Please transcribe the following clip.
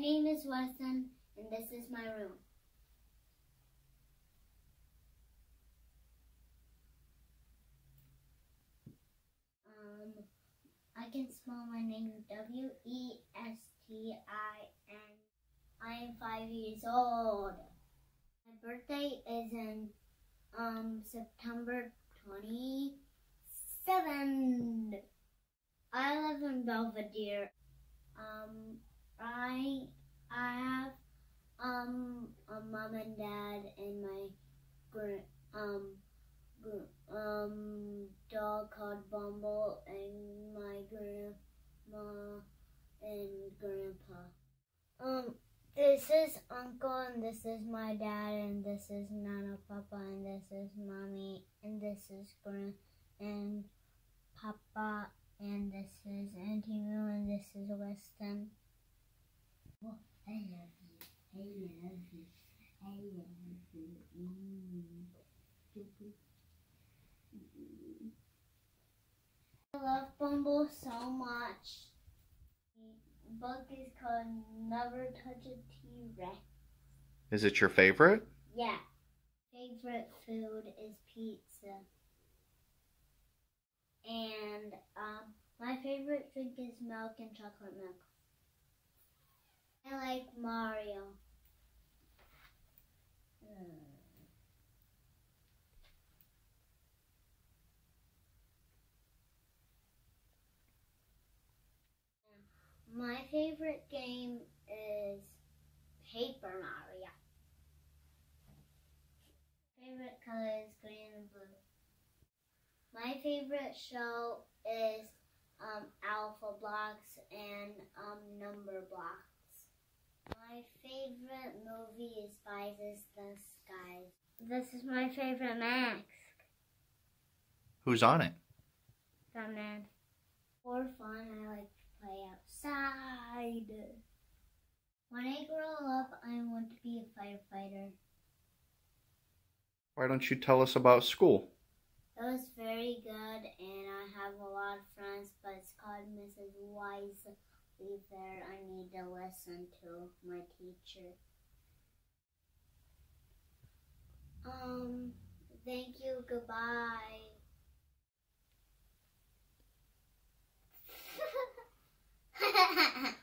name is Westin, and this is my room. Um, I can spell my name W E S T I am five years old. My birthday is in um September twenty seventh. I live in Belvedere. Um, I I have um a mom and dad and my um um dog called Bumble and my grandma and grandpa. Um, this is uncle and this is my dad and this is Nana Papa and this is mommy and this is grand and Papa and this is Auntie Moo and this is Westin. Oh, I love you. I love you. I love you. I love Bumble so much. The book is called Never Touch a T-Rex. Is it your favorite? Yeah. Favorite food is pizza. And um, my favorite drink is milk and chocolate milk. I like Mario. My favorite game is Paper Mario. Favorite color is green and blue. My favorite show is um, Alphablocks and um, Numberblocks. My favorite movie is Spices the Skies. This is my favorite mask. Who's on it? Batman. Did. When I grow up, I want to be a firefighter. Why don't you tell us about school? It was very good, and I have a lot of friends, but it's called Mrs. Wisely there. I need to listen to my teacher. Um, thank you, goodbye. Ha ha ha!